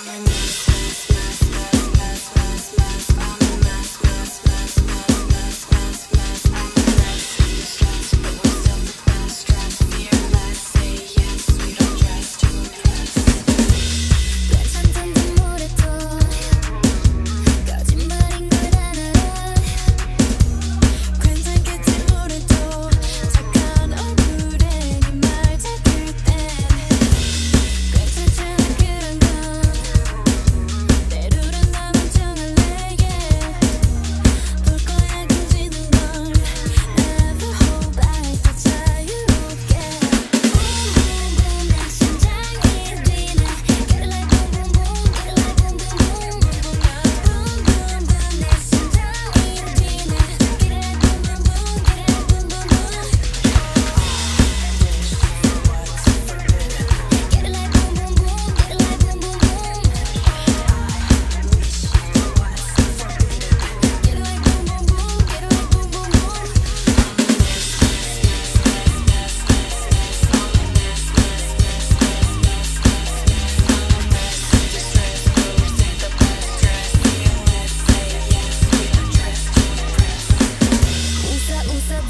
on my knees.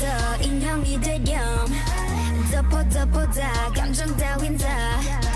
더 인형이 되렴 덮어 덮어다 감정 따윈 다.